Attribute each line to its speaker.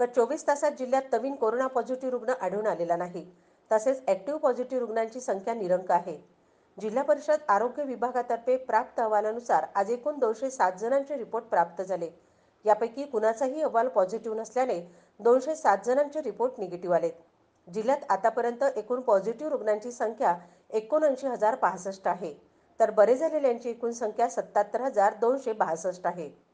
Speaker 1: गत चोवीस तासात जिल्ह्यात नवीन कोरोना पॉझिटिव्ह रुग्ण आढळून आलेला नाही. तसेच ॲक्टिव्ह पॉझिटिव्ह रुग्णांची संख्या निरंक आहे. जिल्हा परिषद आरोग्य विभागातर्फे प्राप्त अहवालानुसार आज एकूण दोनशे सात जणांचे रिपोर्ट प्राप्त झाले. यापैकी कुणाचाही अहवाल पॉझिटिव्ह नसल्याने दोनशे सात जणांचे रिपोर्ट निगेटिव्ह आलेत. जिल्ह्यात आतापर्यंत एकूण पॉझिटिव्ह रुग्णांची संख्या एकोणऐंशी हजार पासष्ट आहे. तर बरे झालेल्यांची एकूण संख्या सत्याहत्तर हजार दोनशे बासष्ट आहे.